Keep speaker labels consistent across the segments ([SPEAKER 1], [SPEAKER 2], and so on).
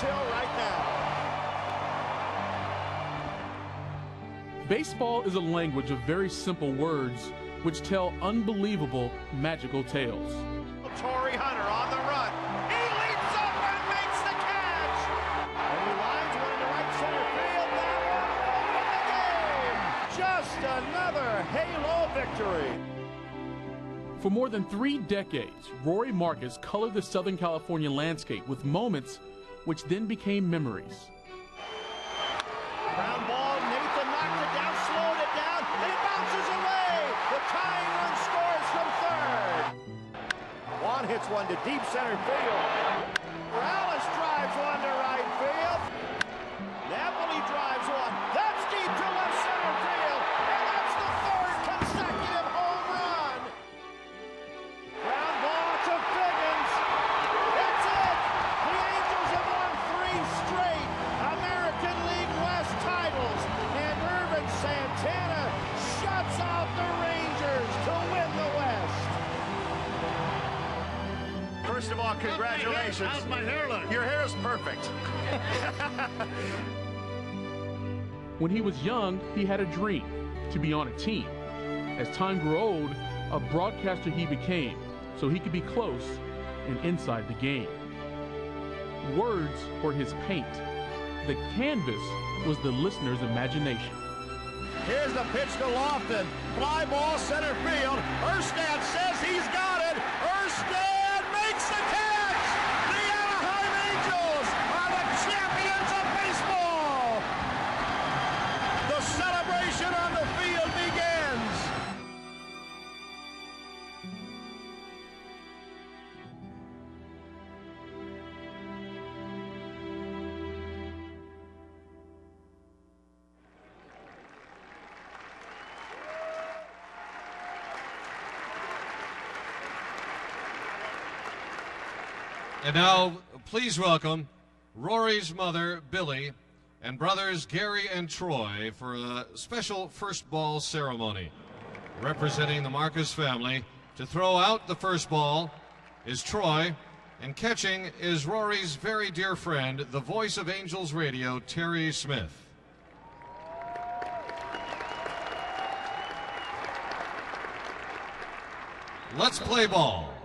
[SPEAKER 1] chill right now. Baseball is a language of very simple words which tell unbelievable magical tales.
[SPEAKER 2] Torii Hunter on the run. He leaps up and makes the catch. And he lines one into right center field. That will the game. Just another halo victory.
[SPEAKER 1] For more than three decades, Rory Markas colored the Southern California landscape with moments which then became memories.
[SPEAKER 2] Ground ball, Nathan knocked it down, slowed it down, and it bounces away. The tying run scores from third. Juan hits one to deep center field. Morales drives one to right field. First of all, congratulations.
[SPEAKER 3] How's my hair look?
[SPEAKER 2] Your hair is perfect.
[SPEAKER 1] When he was young, he had a dream to be on a team. As time grew old, a broadcaster he became so he could be close and inside the game. Words were his paint. The canvas was the listener's imagination.
[SPEAKER 2] Here's the pitch to Lofton. Fly ball center field. Erstad says he's got it. Erstad
[SPEAKER 4] And now, please welcome Rory's mother, Billy, and brothers Gary and Troy for a special first ball ceremony. Representing the Markas family, to throw out the first ball is Troy, and catching is Rory's very dear friend, the voice of Angels Radio, Terry Smith. Let's play ball.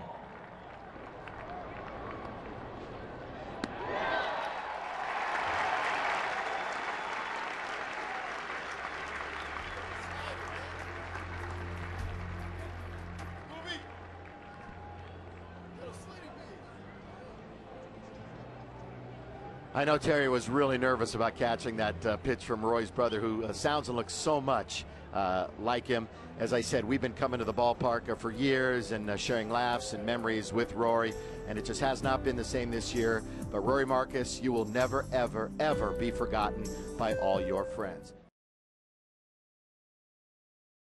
[SPEAKER 5] I know Terry was really nervous about catching that uh, pitch from Roy's brother, who uh, sounds and looks so much uh, like him. As I said, we've been coming to the ballpark uh, for years and uh, sharing laughs and memories with Rory, and it just has not been the same this year. But Rory Markas, you will never, ever, ever be forgotten by all your friends.